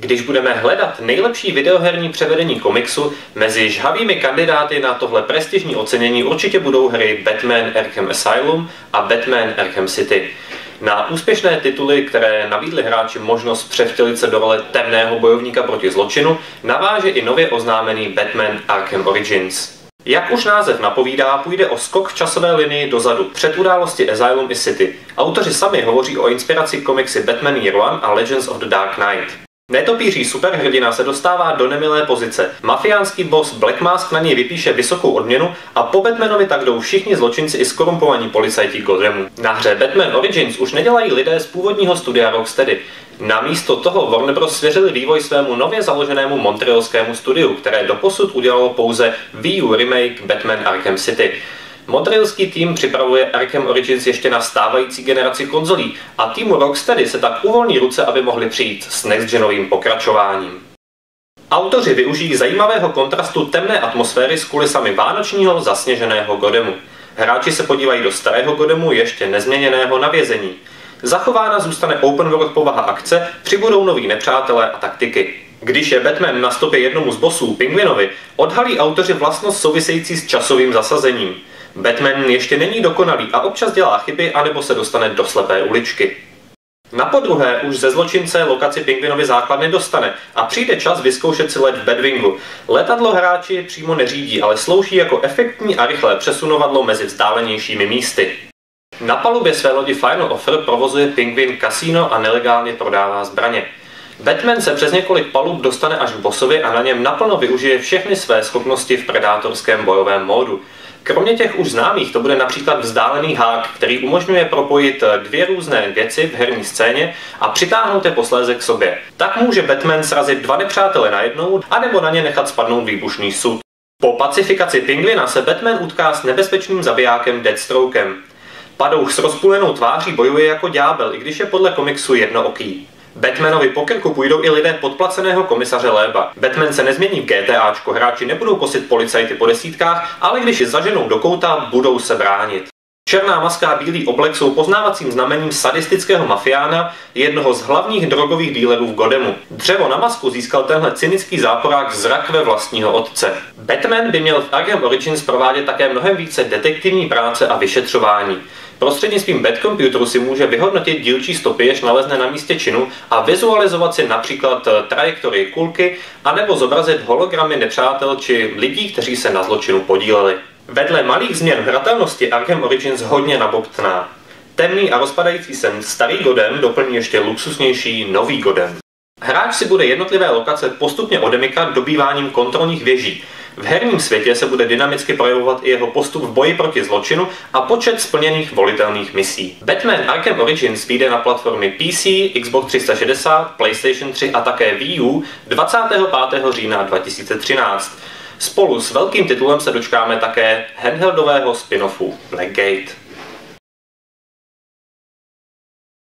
Když budeme hledat nejlepší videoherní převedení komiksu, mezi žhavými kandidáty na tohle prestižní ocenění určitě budou hry Batman Arkham Asylum a Batman Arkham City. Na úspěšné tituly, které nabídly hráči možnost převtělit se do role temného bojovníka proti zločinu, naváže i nově oznámený Batman Arkham Origins. Jak už název napovídá, půjde o skok v časové linii dozadu, před události Asylum i City. Autoři sami hovoří o inspiraci komiksy Batman Year One a Legends of the Dark Knight. Netopíří superhrdina se dostává do nemilé pozice. Mafiánský boss Black Mask na něj vypíše vysokou odměnu a po Batmanovi tak jdou všichni zločinci i skorumpovaní policajti Gothemu. Na hře Batman Origins už nedělají lidé z původního studia Rocksteady. Namísto toho Warner Bros. svěřili vývoj svému nově založenému montrealskému studiu, které doposud udělalo pouze Wii U remake Batman Arkham City. Montrealský tým připravuje Arkham Origins ještě na stávající generaci konzolí a týmu Rocksteady se tak uvolní ruce, aby mohli přijít s next-genovým pokračováním. Autoři využijí zajímavého kontrastu temné atmosféry s kulisami vánočního zasněženého Godemu. Hráči se podívají do starého Godemu ještě nezměněného na vězení. Zachována zůstane open world povaha akce, přibudou noví nepřátelé a taktiky. Když je Batman na stopě jednomu z bossů, Pingvinovi, odhalí autoři vlastnost související s časovým zasazením. Batman ještě není dokonalý a občas dělá chyby anebo se dostane do slepé uličky. Na podruhé už ze zločince lokaci Pingvinovy základny dostane a přijde čas vyzkoušet si let v Bedwingu. Letadlo hráči přímo neřídí, ale slouží jako efektní a rychlé přesunovadlo mezi vzdálenějšími místy. Na palubě své lodi Final Offer provozuje Pingvin kasíno a nelegálně prodává zbraně. Batman se přes několik palub dostane až k bossovi a na něm naplno využije všechny své schopnosti v predátorském bojovém módu. Kromě těch už známých to bude například vzdálený hák, který umožňuje propojit dvě různé věci v herní scéně a přitáhnout je posléze k sobě. Tak může Batman srazit dva nepřátele najednou, anebo na ně nechat spadnout výbušný sud. Po pacifikaci pingvina se Batman utká s nebezpečným zabijákem Deathstrokem. Padouch s rozpůlenou tváří bojuje jako ďábel, i když je podle komiksu jednooký. Batmanovi po krku půjdou i lidé podplaceného komisaře Léba. Batman se nezmění v GTAčko, hráči nebudou kosit policajty po desítkách, ale když je zaženou do kouta, budou se bránit. Černá maska a bílý oblek jsou poznávacím znamením sadistického mafiána, jednoho z hlavních drogových dílerů v Godemu. Dřevo na masku získal tenhle cynický záporák z rakve vlastního otce. Batman by měl v Arkham Origins provádět také mnohem více detektivní práce a vyšetřování. Prostřednictvím Bad Computeru si může vyhodnotit dílčí stopy, jež nalezne na místě činu a vizualizovat si například eh, trajektorii kulky, anebo zobrazit hologramy nepřátel či lidí, kteří se na zločinu podíleli. Vedle malých změn hratelnosti Arkham Origins hodně nabobtná. Temný a rozpadající se starý Godem doplní ještě luxusnější nový Godem. Hráč si bude jednotlivé lokace postupně odemykat dobýváním kontrolních věží, v herním světě se bude dynamicky projevovat i jeho postup v boji proti zločinu a počet splněných volitelných misí. Batman Arkham Origins vyjde na platformy PC, Xbox 360, PlayStation 3 a také Wii U 25. října 2013. Spolu s velkým titulem se dočkáme také handheldového spin-offu Blackgate.